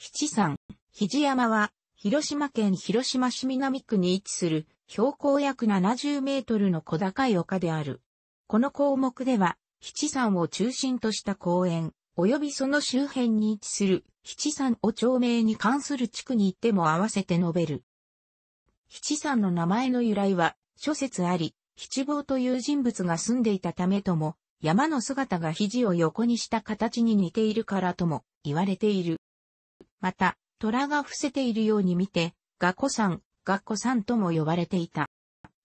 七山、肘山は、広島県広島市南区に位置する、標高約70メートルの小高い丘である。この項目では、七山を中心とした公園、及びその周辺に位置する、七山を町名に関する地区に行っても合わせて述べる。七山の名前の由来は、諸説あり、七坊という人物が住んでいたためとも、山の姿が肘を横にした形に似ているからとも言われている。また、虎が伏せているように見て、ガコ山、ガッコ山とも呼ばれていた。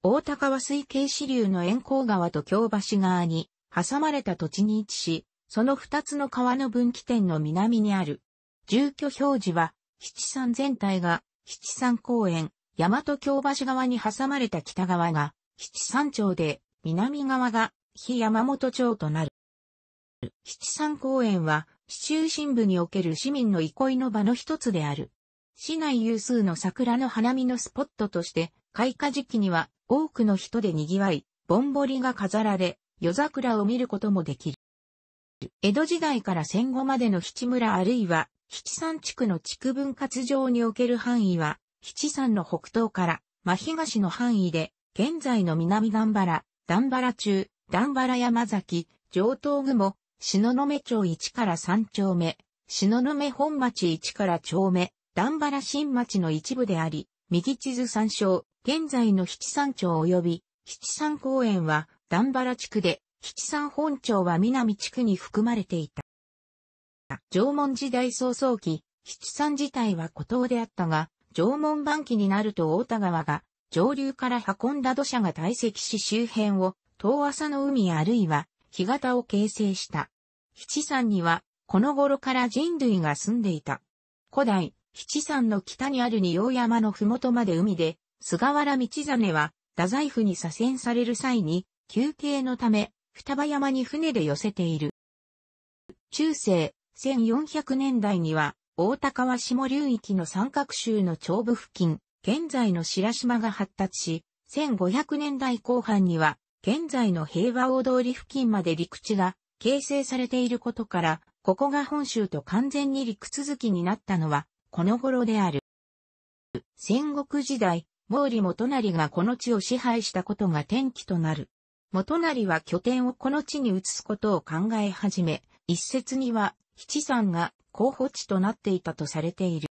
大高は水系支流の円光川と京橋側に挟まれた土地に位置し、その二つの川の分岐点の南にある。住居表示は、七山全体が七山公園、大和京橋側に挟まれた北側が七山町で、南側が非山本町となる。七山公園は市中心部における市民の憩いの場の一つである。市内有数の桜の花見のスポットとして、開花時期には多くの人で賑わい、ぼんぼりが飾られ、夜桜を見ることもできる。江戸時代から戦後までの七村あるいは七山地区の地区分割上における範囲は、七山の北東から真東の範囲で、現在の南段原、段原中、段原山崎、上東雲、篠目町1から3丁目、篠目本町1から丁目、段原新町の一部であり、右地図参照、現在の七山町及び七山公園は段原地区で、七山本町は南地区に含まれていた。縄文時代早々期、七山自体は孤島であったが、縄文晩期になると大田川が上流から運んだ土砂が堆積し周辺を遠浅の海あるいは干潟を形成した。七山には、この頃から人類が住んでいた。古代、七山の北にある仁王山のふもとまで海で、菅原道真は、太宰府に左遷される際に、休憩のため、双葉山に船で寄せている。中世、1400年代には、大高川下流域の三角州の頂部付近、現在の白島が発達し、1500年代後半には、現在の平和大通り付近まで陸地が形成されていることから、ここが本州と完全に陸続きになったのは、この頃である。戦国時代、毛利元就がこの地を支配したことが転機となる。元就は拠点をこの地に移すことを考え始め、一説には、七山が候補地となっていたとされている。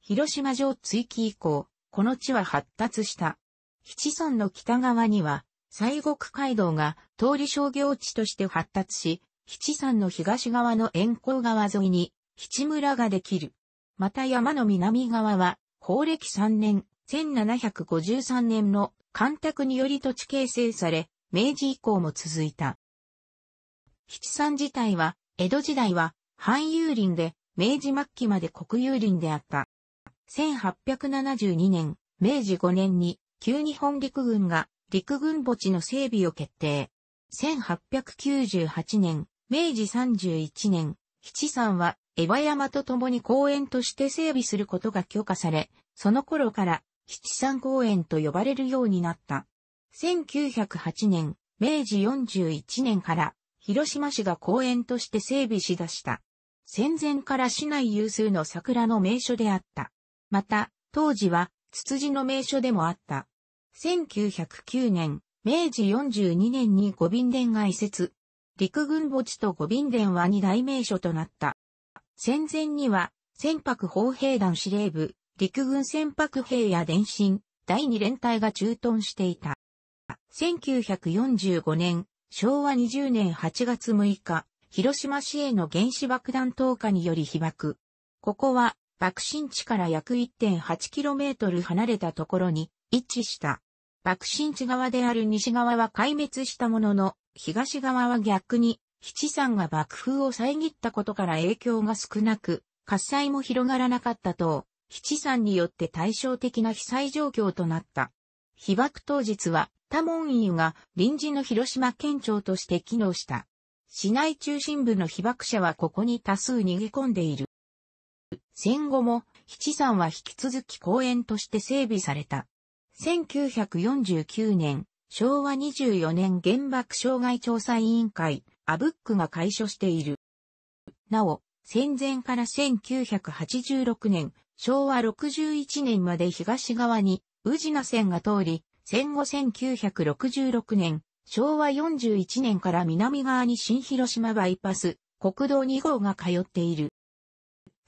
広島城追記以降、この地は発達した。七山の北側には、西国街道が通り商業地として発達し、七山の東側の円光川沿いに七村ができる。また山の南側は、法暦3年、1753年の干拓により土地形成され、明治以降も続いた。七山自体は、江戸時代は、半遊林で、明治末期まで国有林であった。1872年、明治5年に、旧日本陸軍が陸軍墓地の整備を決定。1898年、明治31年、七山は、エヴァ山と共に公園として整備することが許可され、その頃から、七山公園と呼ばれるようになった。1908年、明治41年から、広島市が公園として整備し出した。戦前から市内有数の桜の名所であった。また、当時は、ツツジの名所でもあった。1909年、明治42年に五便殿が移設。陸軍墓地と五便殿は二大名所となった。戦前には、船舶砲兵団司令部、陸軍船舶兵や電信、第二連隊が駐屯していた。1945年、昭和20年8月6日、広島市への原子爆弾投下により被爆。ここは、爆心地から約 1.8km 離れたところに位置した。爆心地側である西側は壊滅したものの、東側は逆に、七山が爆風を遮ったことから影響が少なく、火災も広がらなかったと、七山によって対照的な被災状況となった。被爆当日は、多門院が臨時の広島県庁として機能した。市内中心部の被爆者はここに多数逃げ込んでいる。戦後も、七山は引き続き公園として整備された。1949年、昭和24年原爆障害調査委員会、アブックが開所している。なお、戦前から1986年、昭和61年まで東側に宇品線が通り、戦後1966年、昭和41年から南側に新広島バイパス、国道2号が通っている。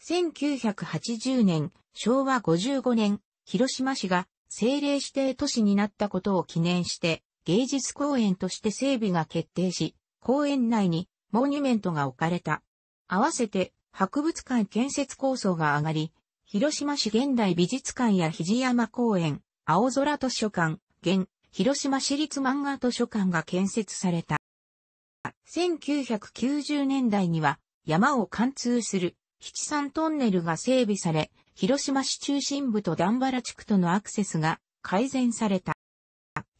1980年、昭和55年、広島市が政令指定都市になったことを記念して、芸術公園として整備が決定し、公園内にモニュメントが置かれた。合わせて博物館建設構想が上がり、広島市現代美術館や肘山公園、青空図書館、現広島市立漫画図書館が建設された。1990年代には山を貫通する七山トンネルが整備され、広島市中心部と段原地区とのアクセスが改善された。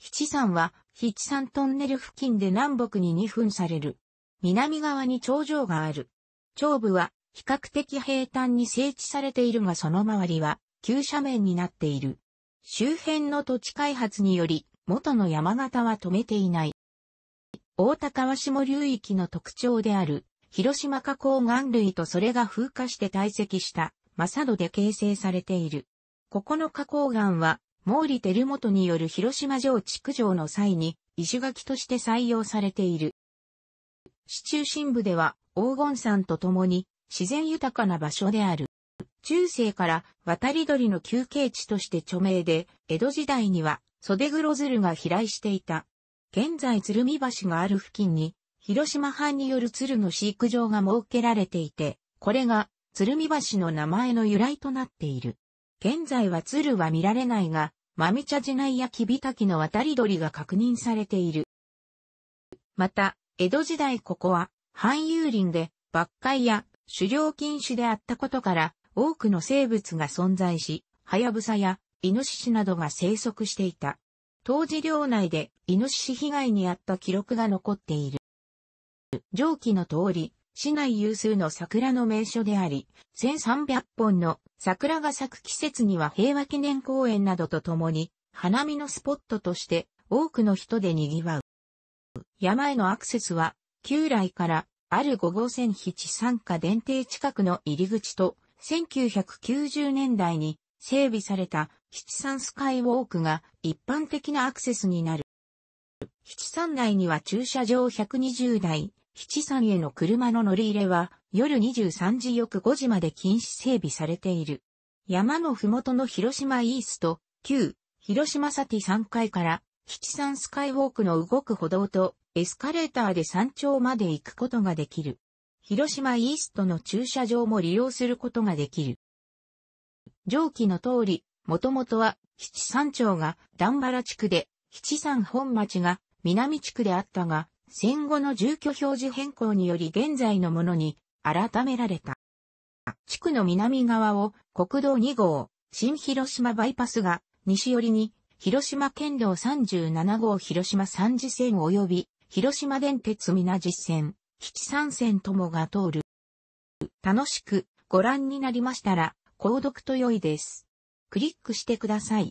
七山は七山トンネル付近で南北に2分される。南側に頂上がある。頂部は比較的平坦に整地されているがその周りは急斜面になっている。周辺の土地開発により元の山形は止めていない。大高川下流域の特徴である広島花崗岩類とそれが風化して堆積したマサドで形成されている。ここの花崗岩は毛利照元による広島城築城の際に石垣として採用されている。市中心部では黄金山と共に自然豊かな場所である。中世から渡り鳥の休憩地として著名で、江戸時代には袖黒鶴が飛来していた。現在鶴見橋がある付近に、広島藩による鶴の飼育場が設けられていて、これが鶴見橋の名前の由来となっている。現在は鶴は見られないが、マミ茶地内やキビタキの渡り鳥が確認されている。また、江戸時代ここは、繁遊林で、抜海や狩猟禁止であったことから、多くの生物が存在し、ハヤブサやイノシシなどが生息していた。当時領内でイノシシ被害にあった記録が残っている。上記の通り、市内有数の桜の名所であり、1300本の桜が咲く季節には平和記念公園などとともに、花見のスポットとして多くの人で賑わう。山へのアクセスは、旧来からある5号線七参加電停近くの入り口と、1990年代に整備された七三スカイウォークが一般的なアクセスになる。七三内には駐車場120台、七三への車の乗り入れは夜23時翌5時まで禁止整備されている。山のふもとの広島イースト、旧広島サティ3階から七三スカイウォークの動く歩道とエスカレーターで山頂まで行くことができる。広島イーストの駐車場も利用することができる。上記の通り、もともとは七山町が段原地区で、七山本町が南地区であったが、戦後の住居表示変更により現在のものに改められた。地区の南側を国道2号、新広島バイパスが西寄りに広島県道37号広島三次線及び広島電鉄皆実線、七三線ともが通る。楽しくご覧になりましたら、購読と良いです。クリックしてください。